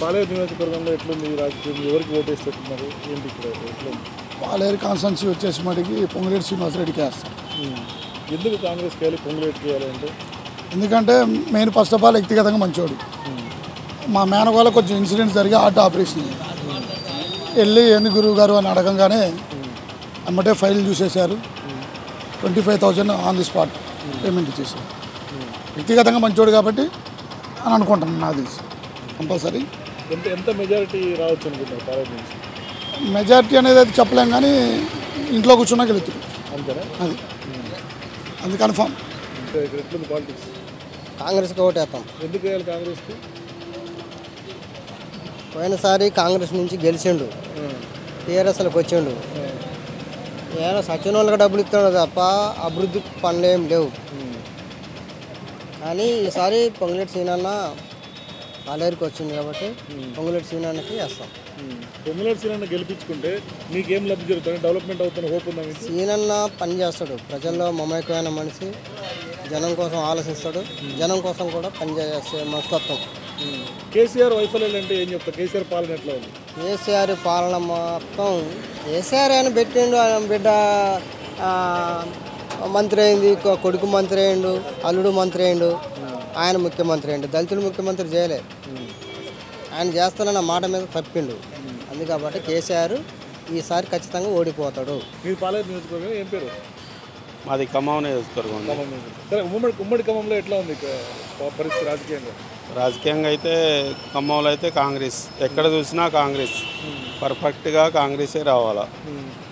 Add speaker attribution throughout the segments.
Speaker 1: పాలేరు నియోజకవర్గంలో ఎట్లుంది రాజకీయం? ఎవరికి ఓటేస్తున్నారు ఏంటి ఇక్కడ ఎట్లుంది?
Speaker 2: పాలేరు కాన్స్టెన్సీ వచ్చేసి మటుకి పొంగులేటి శ్రీనివాసరెడ్డికి వేస్తాం.
Speaker 1: ఎందుకు కాంగ్రెస్ చేయాలి పొంగులేట్ చేయాలి అంటే?
Speaker 2: ఎందుకంటే మెయిన్ ఫస్ట్ ఆఫ్ ఆల్ వ్యక్తిగతంగా మంచోడు. మా మేనగోళ్ళ కొంచెం ఇన్సిడెంట్ జరిగి హార్ట్ ఆపరేషన్. వెళ్ళి ఎందుకు గురువు గారు అని అడగంగానే అమ్మటే file చూసేశారు. Twenty five thousand on the spot payment ఇచ్చేసారు వ్యక్తిగతంగా మంచోడు కాబట్టి అని అనుకుంటున్నాను నాకు తెలిసి కంపల్సరీ.
Speaker 1: ఎంత ఎంత మెజారిటీ రావచ్చు అనుకుంటున్నారు పాలేరు నుంచి?
Speaker 2: మెజారిటీ అనేది అయితే చెప్పలేం కానీ ఇంట్లో కూర్చున్నా గెలుతుంది
Speaker 1: అంతేనా?
Speaker 2: అది. అది కన్ఫామ్.
Speaker 1: ఇక్కడ ఎట్లుంది పాలిటిక్స్
Speaker 3: కాంగ్రెస్కి ఓటేస్తాం
Speaker 1: ఎందుకు వేయాలి కాంగ్రెస్కి?
Speaker 3: పోయినసారి కాంగ్రెస్ నుంచి గెలిచిండు. టీఆర్ఎస్లకు వచ్చిండు. ఏమైనా సచిన వాళ్ళకి డబ్బులు ఇస్తాడు తప్ప అభివృద్ధి పనులు ఏం లేవు. కానీ ఈసారి పొంగులేటి సీనన్న పాలేరుకి వచ్చింది కాబట్టి పొంగులేటి సీనన్నకి వేస్తాం
Speaker 1: పొంగులేటి సీనన్న గెలిపించుకుంటే మీకేం లబ్ధి జరుగుతుంది? డెవలప్మెంట్ అవుతున్న హోప్ ఉందా
Speaker 3: సీనన్న పని చేస్తాడు. ప్రజల్లో మమేకమైన మనిషి. జనం కోసం ఆలోచిస్తాడు. జనం కోసం కూడా పని చేసే మనస్తత్వం.
Speaker 1: కేసీఆర్ వైఫల్యాలు అంటే ఏం చెప్తారు? కేసీఆర్ పాలన ఎట్లా ఉంది?
Speaker 3: కేసీఆర్ పాలన మొత్తం కేసీఆర్ ఆయన పెట్టిండు. ఆయన బిడ్డ మంత్రి అయింది. కొడుకు మంత్రి అయిండు అల్లుడు మంత్రి అయిండు ఆయన ముఖ్యమంత్రి అయిండు దళితుడు ముఖ్యమంత్రి చేయలే. ఆయన చేస్తానన్న మాట మీద తప్పిండు. అందు కాబట్టి కేసీఆర్ ఈసారి ఖచ్చితంగా ఓడిపోతాడు.
Speaker 1: ఏం పేరు?
Speaker 4: మాది ఖమ్మం నియోజకవర్గం.
Speaker 1: సరే ఉమ్మడి ఉమ్మడి ఖమ్మంలో ఎట్లా ఉంది పరిస్థితి రాజకీయంగా?
Speaker 4: రాజకీయంగా అయితే ఖమ్మంలో అయితే కాంగ్రెస్. ఎక్కడ చూసినా కాంగ్రెస్. పర్ఫెక్ట్గా కాంగ్రెసే రావాలా.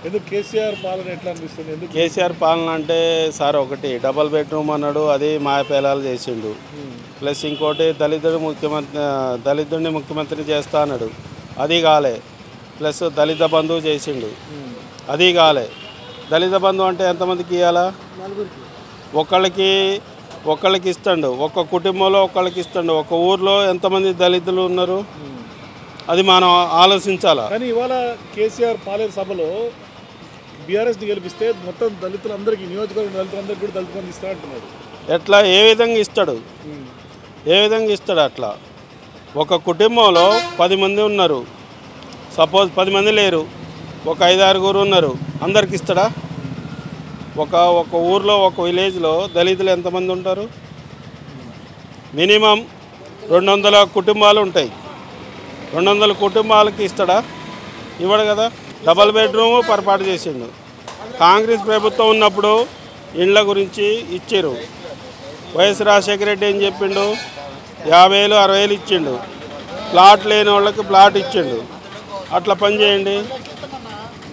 Speaker 1: ఎందుకు కేసీఆర్ పాలన ఎట్లా అనిపిస్తుంది? ఎందుకు?
Speaker 4: కేసీఆర్ పాలన అంటే సార్ ఒకటి డబల్ బెడ్రూమ్ అన్నాడు అది మాయపేలాలు చేసిండు. ప్లస్ ఇంకోటి దళితుడు ముఖ్యమంత్రి దళితుడిని ముఖ్యమంత్రిని చేస్తా అన్నాడు. అది కాలే. ప్లస్ దళిత బంధువు చేసిండు. అది కాలే. దళిత బంధువు అంటే ఎంతమందికి ఇవ్వాలా ఒకళ్ళకి ఒకళ్ళకి ఇస్తాడు ఒక కుటుంబంలో ఒకళ్ళకి ఇస్తాడు ఒక ఊర్లో ఎంతమంది దళితులు ఉన్నారు? అది మనం ఆలోచించాలా?
Speaker 1: కానీ ఇవాళ కేసీఆర్ పాలేరు సభలో బీఆర్ఎస్ని గెలిపిస్తే మొత్తం దళితులందరికీ నియోజకవర్గం దళితులందరికీ కూడా దళిత బంధు ఇస్తా అంటున్నాడు
Speaker 4: ఎట్లా? ఏ విధంగా ఇస్తాడు? ఏ విధంగా ఇస్తాడు అట్లా? ఒక కుటుంబంలో పది మంది ఉన్నారు. సపోజ్ పది మంది లేరు. ఒక ఐదు ఆరుగురు ఉన్నారు. అందరికి ఇస్తాడా? ఒక ఒక ఊర్లో ఒక విలేజ్లో దళితులు ఎంతమంది ఉంటారు? మినిమం రెండు వందల కుటుంబాలు ఉంటాయి. రెండు వందల కుటుంబాలకి ఇస్తాడా? ఇవ్వడు కదా. డబల్ బెడ్రూమ్ పొరపాటు చేసిండు. కాంగ్రెస్ ప్రభుత్వం ఉన్నప్పుడు ఇండ్ల గురించి ఇచ్చారు వైఎస్ రాజశేఖర రెడ్డి ఏం చెప్పిండు? యాభై వేలు అరవై వేలు ఇచ్చిండు. ప్లాట్ లేని వాళ్ళకి ప్లాట్ ఇచ్చిండు. అట్లా పని చేయండి.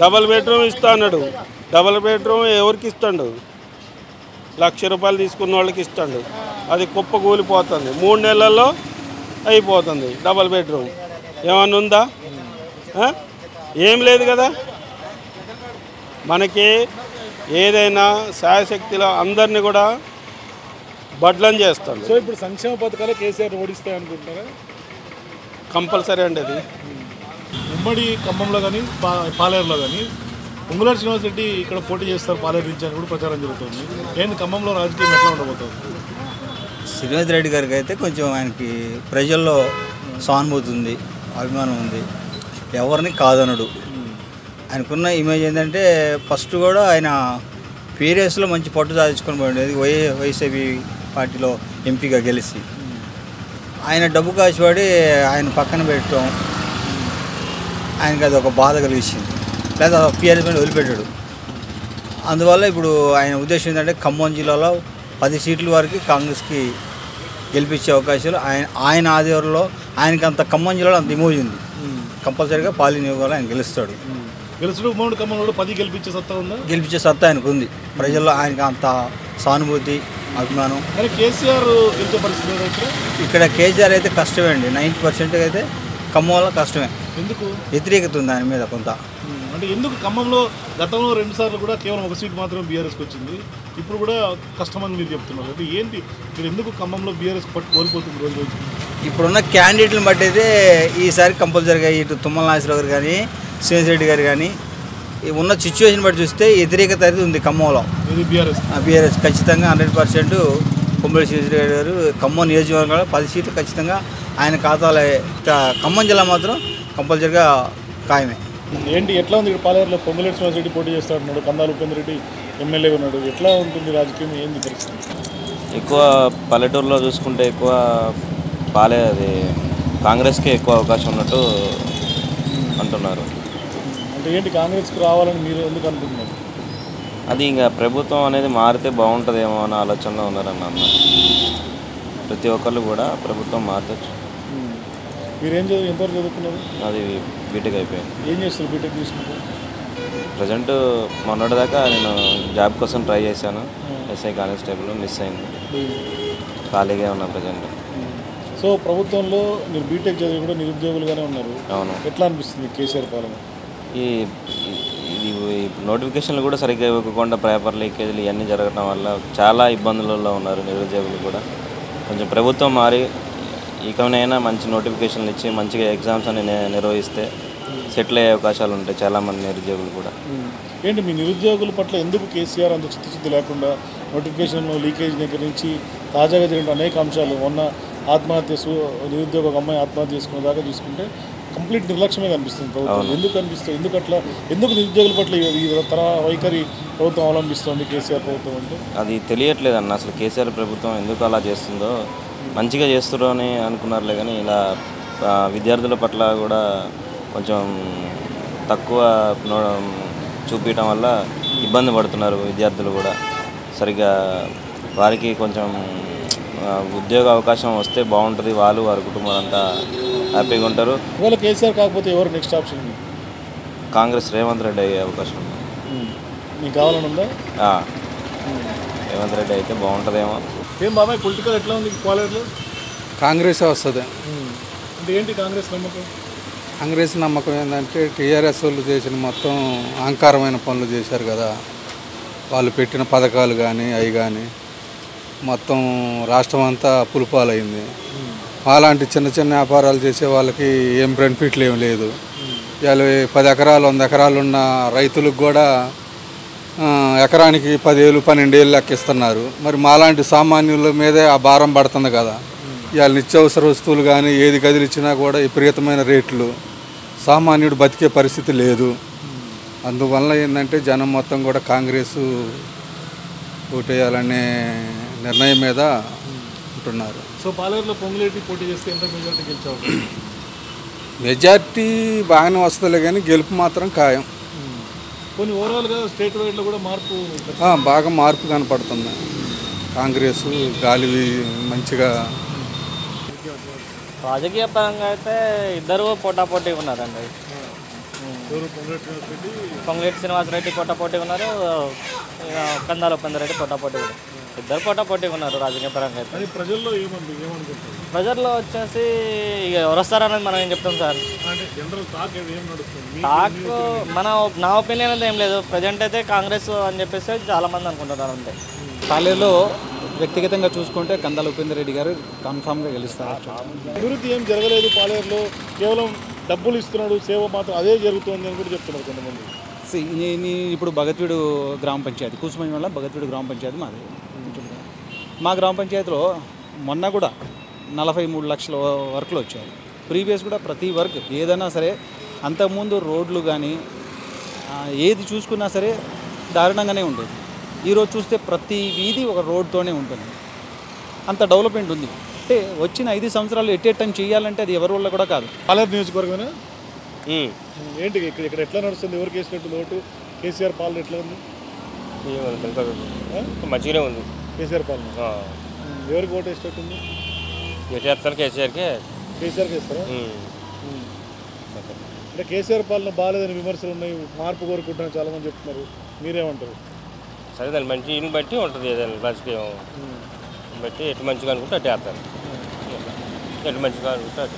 Speaker 4: డబల్ బెడ్రూమ్ ఇస్తా అన్నాడు. డబల్ బెడ్రూమ్ ఎవరికి ఇస్తాడు? లక్ష రూపాయలు తీసుకున్న వాళ్ళకి ఇస్తాడు. అది కుప్ప కూలిపోతుంది మూడు నెలల్లో అయిపోతుంది డబల్ బెడ్రూమ్. ఏమన్నా ఉందా? ఏం లేదు కదా? మనకి ఏదైనా శాయశక్తిలో అందరినీ కూడా బడ్లం చేస్తాడు
Speaker 1: సో ఇప్పుడు సంక్షేమ పథకాలు కేసీఆర్ ఓడిస్తాయి అనుకుంటున్నారా?
Speaker 4: కంపల్సరీ అండి అది.
Speaker 1: ఉమ్మడి ఖమ్మంలో కానీ పా పాలేరులో కానీ ఉంగులార్ శ్రీనివాస్ రెడ్డి ఇక్కడ పోటీ చేస్తారు పాలేరు నుంచి అని కూడా ప్రచారం జరుగుతుంది. ఏంటి ఖమ్మంలో రాజకీయం ఎట్లా ఉండబోతుంది
Speaker 5: శ్రీనివాస్ రెడ్డి గారికి అయితే కొంచెం ఆయనకి ప్రజల్లో సానుభూతి ఉంది. అభిమానం ఉంది. ఎవరిని కాదనడు. ఆయనకున్న ఇమేజ్ ఏంటంటే ఫస్ట్ కూడా ఆయన పీరియస్లో మంచి పట్టు సాధించుకొని పోయింది వై వైసీపీ పార్టీలో ఎంపీగా గెలిచి. ఆయన డబ్బు కాసిపడి ఆయన పక్కన పెట్టడం ఆయనకి అది ఒక బాధ కలిగించింది. లేదా పీఆర్ఎస్ మీద వదిలిపెట్టాడు. అందువల్ల ఇప్పుడు ఆయన ఉద్దేశం ఏంటంటే ఖమ్మం జిల్లాలో పది సీట్ల వరకు కాంగ్రెస్కి గెలిపించే అవకాశాలు ఆయన ఆయన ఆధ్వర్యంలో ఆయనకి అంత ఖమ్మం జిల్లాలో అంత ఇమోజ్ ఉంది. కంపల్సరీగా పాలి నియోగంలో ఆయన గెలుస్తాడు.
Speaker 1: గెలుచుడు ఉమ్మడి ఖమ్మంలో కూడా పది గెలిపించే సత్తా ఉందా?
Speaker 5: గెలిపించే సత్తా ఆయనకు ఉంది ప్రజల్లో ఆయనకి అంత సానుభూతి అభిమానం.
Speaker 1: కానీ కేసీఆర్ గెలిచే పరిస్థితి ఇక్కడ
Speaker 5: కేసీఆర్ అయితే కష్టమే అండి. నైంటీ పర్సెంట్ అయితే ఖమ్మంలో కష్టమే.
Speaker 1: ఎందుకు?
Speaker 5: వ్యతిరేకత ఉంది ఆయన మీద కొంత.
Speaker 1: అంటే ఎందుకు ఖమ్మంలో గతంలో రెండు సార్లు కూడా కేవలం ఒక సీట్ మాత్రమే బీఆర్ఎస్కి వచ్చింది? ఇప్పుడు కూడా కష్టమని మీరు చెప్తున్నారు. అంటే ఏంటి? ఇక్కడ ఎందుకు ఖమ్మంలో బీఆర్ఎస్ పట్టు కోల్పోతుంది రోజు రోజు?
Speaker 5: ఇప్పుడున్న క్యాండిడేట్లను బట్టి అయితే ఈసారి కంపల్సరీగా ఇటు తుమ్మల నాగేశ్వరరావు గారు కానీ శ్రీనివాస్ రెడ్డి గారు కానీ ఉన్న సిచ్యువేషన్ బట్టి చూస్తే వ్యతిరేకత అయితే ఉంది ఖమ్మంలో.
Speaker 1: బీఆర్ఎస్
Speaker 5: బీఆర్ఎస్ ఖచ్చితంగా హండ్రెడ్ పర్సెంట్ కొమ్మడి శ్రీనివాస్ రెడ్డి గారు ఖమ్మం నియోజకవర్గంలో పది సీట్లు ఖచ్చితంగా ఆయన ఖాతాలో ఖమ్మం జిల్లా మాత్రం కంపల్సరిగా ఖాయమే.
Speaker 1: ఏంటి ఎట్లా ఉంది ఇక్కడ పాలేరులో? పొంగులేటి శ్రీనివాసరెడ్డి పోటీ చేస్తాడు కందాల ఉపేంద్ర రెడ్డి ఎమ్మెల్యే ఉన్నాడు. ఎట్లా ఉంటుంది రాజకీయం? ఏంది పరిస్థితి?
Speaker 6: ఎక్కువ పల్లెటూరులో చూసుకుంటే ఎక్కువ పాలే అది కాంగ్రెస్కే ఎక్కువ అవకాశం ఉన్నట్టు అంటున్నారు.
Speaker 1: అంటే ఏంటి కాంగ్రెస్కి రావాలని మీరు ఎందుకు అనుకుంటున్నారు?
Speaker 6: అది ఇంకా ప్రభుత్వం అనేది మారితే బాగుంటుందేమో అన్న ఆలోచనలో ఉన్నారన్న ప్రతి ఒక్కళ్ళు కూడా ప్రభుత్వం మారితే
Speaker 1: మీరు ఏం చదువు ఎంతవరకు చదువుకున్నారు?
Speaker 6: అది బీటెక్ అయిపోయింది.
Speaker 1: ఏం చేస్తారు బీటెక్ తీసుకుంటారు
Speaker 6: ప్రజెంట్ మొన్నటిదాకా నేను జాబ్ కోసం ట్రై చేశాను. ఎస్ఐ కానిస్టేబుల్ మిస్ అయింది. ఖాళీగా ఉన్నా ప్రజెంట్
Speaker 1: సో ప్రభుత్వంలో మీరు బీటెక్ చదివి కూడా నిరుద్యోగులుగానే ఉన్నారు.
Speaker 6: అవును.
Speaker 1: ఎట్లా అనిపిస్తుంది కేసీఆర్ పాలన?
Speaker 6: ఈ ఇది నోటిఫికేషన్లు కూడా సరిగ్గా ఇవ్వకుండా పేపర్ లీకేజీలు ఇవన్నీ జరగడం వల్ల చాలా ఇబ్బందులలో ఉన్నారు నిరుద్యోగులు కూడా. కొంచెం ప్రభుత్వం మారి ఇకనైనా మంచి నోటిఫికేషన్లు ఇచ్చి మంచిగా ఎగ్జామ్స్ అని నిర్వహిస్తే సెటిల్ అయ్యే అవకాశాలు ఉంటాయి చాలామంది నిరుద్యోగులు కూడా.
Speaker 1: ఏంటి మీ నిరుద్యోగుల పట్ల ఎందుకు కేసీఆర్ అంత చిత్తశుద్ధి లేకుండా నోటిఫికేషన్ లీకేజ్ దగ్గర నుంచి తాజాగా జరిగిన అనేక అంశాలు మొన్న ఆత్మహత్య నిరుద్యోగ ఒక అమ్మాయి ఆత్మహత్య చేసుకునే దాకా చూసుకుంటే కంప్లీట్ నిర్లక్ష్యమే కనిపిస్తుంది ప్రభుత్వం. ఎందుకు కనిపిస్తుంది? ఎందుకు అట్లా ఎందుకు నిరుద్యోగుల పట్ల ఈ- ఈ తర వైఖరి ప్రభుత్వం అవలంబిస్తుంది కేసీఆర్ ప్రభుత్వం అంటే?
Speaker 6: అది తెలియట్లేదు అన్న అసలు కేసీఆర్ ప్రభుత్వం ఎందుకు అలా చేస్తుందో మంచిగా చేస్తున్నారు అని అనుకున్నారులే కానీ ఇలా విద్యార్థుల పట్ల కూడా కొంచెం తక్కువ చూపించడం వల్ల ఇబ్బంది పడుతున్నారు విద్యార్థులు కూడా. సరిగ్గా వారికి కొంచెం ఉద్యోగ అవకాశం వస్తే బాగుంటుంది వాళ్ళు వారి కుటుంబం అంతా హ్యాపీగా ఉంటారు.
Speaker 1: ఒకవేళ కేసీఆర్ కాకపోతే ఎవరు నెక్స్ట్ ఆప్షన్
Speaker 6: కాంగ్రెస్ రేవంత్ రెడ్డి అయ్యే అవకాశం ఉంది.
Speaker 1: మీకు కావాలని ఉందా
Speaker 6: ఆ, రేవంత్ రెడ్డి అయితే బాగుంటుందేమో.
Speaker 1: ఏం బాబాయ్ పొలిటికల్ ఎట్లా ఉంది
Speaker 7: కాంగ్రెస్ వస్తుంది.
Speaker 1: అంటే ఏంటి కాంగ్రెస్ నమ్మకం?
Speaker 7: కాంగ్రెస్ నమ్మకం ఏంటంటే టీఆర్ఎస్ వాళ్ళు చేసిన మొత్తం అహంకారమైన పనులు చేశారు కదా. వాళ్ళు పెట్టిన పథకాలు కానీ అవి కానీ మొత్తం రాష్ట్రం అంతా పులిపాలైంది. అలాంటి చిన్న చిన్న వ్యాపారాలు చేసే వాళ్ళకి ఏం బెనిఫిట్లు ఏం లేదు. ఇవాళ పది ఎకరాలు వంద ఎకరాలు ఉన్న రైతులకు కూడా ఎకరానికి పదివేలు పన్నెండేళ్ళు లెక్కిస్తున్నారు. మరి మాలాంటి సామాన్యుల మీదే ఆ భారం పడుతుంది కదా. ఇవాళ నిత్యావసర వస్తువులు కానీ ఏది కదిలిచ్చినా కూడా విపరీతమైన రేట్లు. సామాన్యుడు బతికే పరిస్థితి లేదు. అందువల్ల ఏంటంటే జనం మొత్తం కూడా కాంగ్రెస్ ఓటేయాలనే నిర్ణయం మీద ఉంటున్నారు.
Speaker 1: సో పాలేరులో పొంగులేటి పోటీ చేస్తే ఎంత మెజార్టీ గెలిచే అవకాశం
Speaker 7: మెజార్టీ బాగానే వస్తుందిలే కానీ గెలుపు మాత్రం ఖాయం.
Speaker 1: కొన్ని ఓవరాల్గా స్టేట్ వైడ్లో కూడా మార్పు
Speaker 7: ఆ, బాగా మార్పు కనపడుతుంది. కాంగ్రెస్ గాలి మంచిగా
Speaker 8: రాజకీయ పరంగా అయితే ఇద్దరు పోటాపోటీ ఉన్నారండి.
Speaker 1: పొంగులేటి శ్రీనివాస్ రెడ్డి?
Speaker 8: పొంగులేటి శ్రీనివాసరెడ్డి పోటాపోటీ ఉన్నారు. కందాల ఉపేందరెడ్డి పోటాపోటీ ఉన్నారు. ఇద్దరు పోటాపోటీగా ఉన్నారు రాజకీయ పరంగా అయితే.
Speaker 1: అది ప్రజల్లో ఏమనుకుంటారు?
Speaker 8: ప్రజల్లో వచ్చేసి ఇక ఎవరు వస్తారనేది మనం ఏం చెప్తాం సార్?
Speaker 1: అంటే జనరల్ టాక్ ఏం ఏం నడుస్తుంది? మీ-
Speaker 8: టాక్ మన నా ఒపీనియన్ అయితే ఏం లేదు. ప్రజెంట్ అయితే కాంగ్రెస్ అని చెప్పేసి చాలా మంది అనుకుంటున్నారు అంతే.
Speaker 9: పాలేరులో వ్యక్తిగతంగా చూసుకుంటే కందాల ఉపేందర్ రెడ్డి గారు కన్ఫామ్గా గెలుస్తారు.
Speaker 1: అభివృద్ధి ఏం జరగలేదు పాలేరులో. కేవలం డబ్బులు ఇస్తున్నాడు సేవ మాత్రం అదే జరుగుతోంది అని కూడా చెప్తున్నారు కొంతమంది.
Speaker 9: సి- నీ- నీ ఇప్పుడు భగత్వీడు గ్రామ పంచాయతీ కూసుమని వల్ల భగత్వీడు గ్రామ పంచాయతీ మాది. మా గ్రామ పంచాయతీలో మొన్న కూడా నలభై మూడు లక్షల వర్క్లు వచ్చాయి. ప్రీవియస్ కూడా ప్రతి వర్క్ ఏదైనా సరే అంతకుముందు రోడ్లు కానీ ఏది చూసుకున్నా సరే దారుణంగానే ఉండేది. ఈరోజు చూస్తే ప్రతి వీధి ఒక రోడ్తోనే ఉంటుంది. అంత డెవలప్మెంట్ ఉంది. అంటే వచ్చిన ఐదు సంవత్సరాలు ఎట్ ఏ టైం చేయాలంటే అది ఎవరి వల్ల కూడా కాదు.
Speaker 1: పాలేరు నియోజకవర్గమేనా? ఏంటి ఇక్కడ ఇక్కడ ఎట్లా నడుస్తుంది? ఎవరికి వేసినట్టు ఓటు కేసీఆర్ పాలన ఎట్లా ఉంది?
Speaker 10: మంచిగానే ఉంది.
Speaker 1: కేసీఆర్ పాలన. ఎవరికి ఓటు వేసినట్టుంది
Speaker 10: ఎటు చేస్తాను కేసీఆర్కే.
Speaker 1: కేసీఆర్కి వేస్తారా? అంటే కేసీఆర్ పాలన బాగాలేదని విమర్శలు ఉన్నాయి మార్పు కోరుకుంటున్నాను చాలా మంది చెప్తున్నారు. మీరేమంటారు?
Speaker 10: సరే దాన్ని మంచి బట్టి ఉంటుంది ఏదైనా రాజకీయం బట్టి ఎటు మంచిగా అనుకుంటే అటు వేస్తాను ఎటు మంచిగా అనుకుంటే అటు.